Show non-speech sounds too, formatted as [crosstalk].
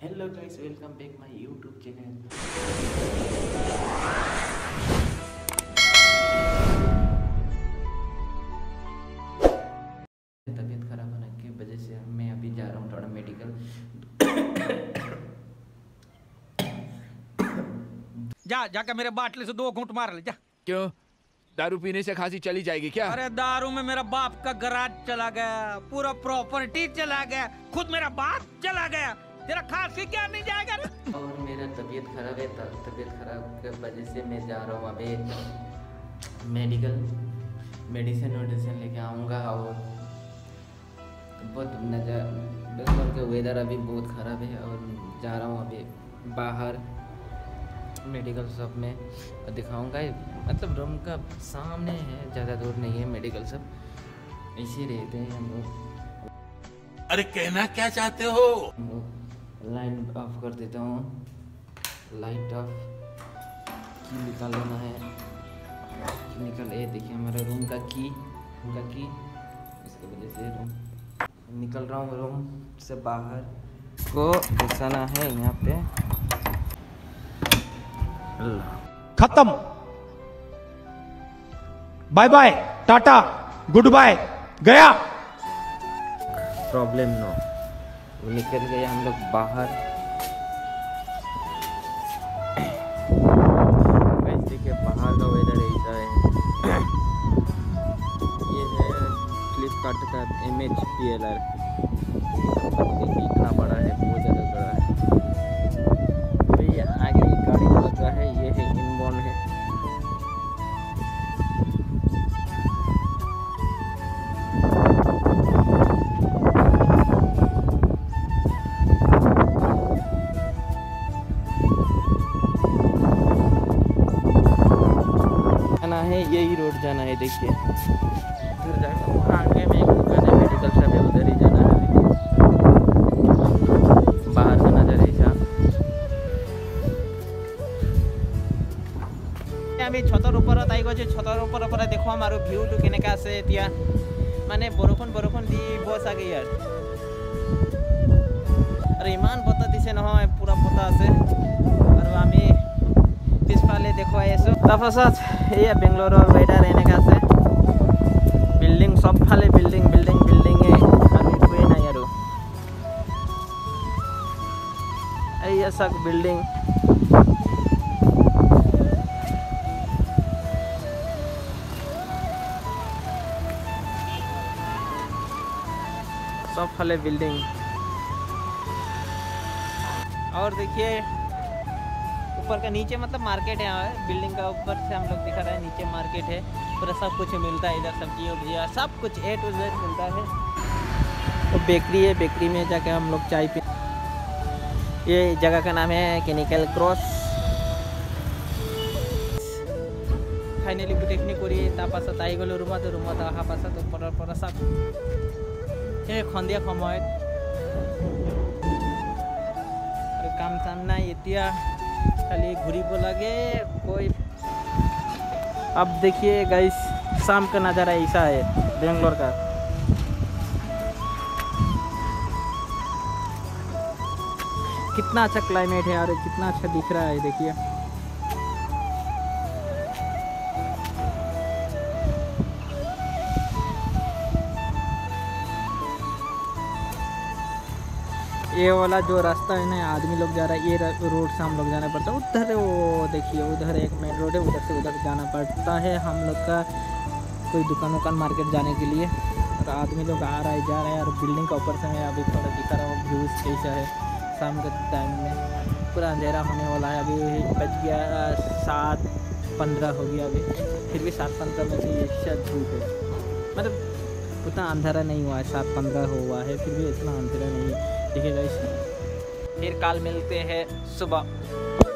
Hello guys, welcome back my YouTube channel. तबीयत खराब होने की वजह से मैं अभी जा रहा हूँ थोड़ा मेडिकल [coughs] जा जाके मेरे बाटले से दो घूंट मार ले जा। क्यों? दारू पीने से खांसी चली जाएगी क्या? अरे दारू में मेरा बाप का गराज चला गया पूरा प्रॉपर्टी चला गया खुद मेरा बाप चला गया। तेरा खांसी क्या नहीं जाएगा? और मेरा तबीयत खराब है तबीयत खराब की वजह से मैं जा रहा हूँ अभी मेडिकल मेडिसिन वेडिसिन लेके आऊँगा और बहुत नज़र बेंगलोर का वेदर अभी बहुत ख़राब है और जा रहा हूँ अभी बाहर मेडिकल शॉप में दिखाऊँगा। मतलब रूम का सामने है ज़्यादा दूर नहीं है मेडिकल शॉप इसी रहते हैं हम लोग। अरे कहना क्या चाहते हो? लाइट ऑफ़ कर देता हूँ। लाइट ऑफ़ की निकाल लेना है। की निकल ये देखिए हमारा रूम का की रूम का की इसकी वजह से रूम निकल रहा हूँ रूम से बाहर को घुसाना है यहाँ पे। खत्म। Bye bye tata good bye गया। प्रॉब्लम नो निकल गए हम लोग बाहर। देखिए बाहर का वेदर ऐसा है। ये है फ्लिपकार्ट का M H P L R देखिए उधर जाकर वहाँ आगे में एक दुकान है मेडिकल शॉप है उधर ही जाना है अभी। बाहर का नज़र ऐसा আমি ছতৰ ওপৰত আহি গৈছোঁ ছতৰ ওপৰৰ পৰা দেখুৱাম আৰু ভিউটো কেনেকৈ আছে এতিয়া মানে বৰষুণ বৰষুণ দিব চাগে ইয়াৰ আৰু ইমান বতাহ দিছে নহয় পূৰা বতাহ আছে আৰু আমি পিছফালে দেখুৱাই আছোঁ তাৰপাছত এয়া বেংগলোৰৰ ৱেডাৰ এনেকৈ আছে বিল্ডিং চবফালে বিল্ডিং বিল্ডিং বিল্ডিঙে আৰু একোৱেই নাই আৰু এয়া চাওক বিল্ডিং सब फले बिल्डिंग और देखिए ऊपर का नीचे मतलब मार्केट है यहाँ बिल्डिंग का ऊपर से हम लोग दिखा रहे हैं नीचे मार्केट है पूरा सब कुछ मिलता है इधर सब्जी उब्जियाँ सब कुछ ए टू जेड मिलता है तो बेकरी है बेकरी में जाके हम लोग चाय पी ये जगह का नाम है केनिकल क्रॉस ফাইনেলি গোটেইখিনি কৰি তাৰপাছত আহি গ'লোঁ ৰুমত ৰুমত অহাৰ পাছত ওপৰৰ পৰা চাওক সেই সন্ধিয়া সময়ত আৰু কাম চাম নাই এতিয়া खाली घूरब लगे कोई। अब देखिए गाइस शाम का नज़ारा ऐसा है, बेंगलोर का। कितना अच्छा क्लाइमेट है और कितना अच्छा दिख रहा है, देखिए। ये वाला जो रास्ता है ना, आदमी लोग जा रहा है, ये रोड से हम लोग जाना पड़ता है। उधर वो, देखिए, उधर एक मेन रोड है, उधर से उधर जाना पड़ता है हम लोग का कोई दुकान वकान मार्केट जाने के लिए। और आदमी लोग आ रहा है, जा रहा है, और बिल्डिंग का ऊपर से मैं अभी थोड़ा दिखा रहा हूँ व्यूज़ कैसा है शाम के टाइम में। पूरा अंधेरा होने वाला है, अभी बज गया सात पंद्रह हो गया अभी। फिर भी सात पंद्रह में से शायद धूप है। मतलब उतना अंधेरा नहीं हुआ है, सात पंद्रह हुआ है, फिर भी इतना अंधेरा नहीं है। देखिएगा गाइस फिर कल मिलते हैं सुबह।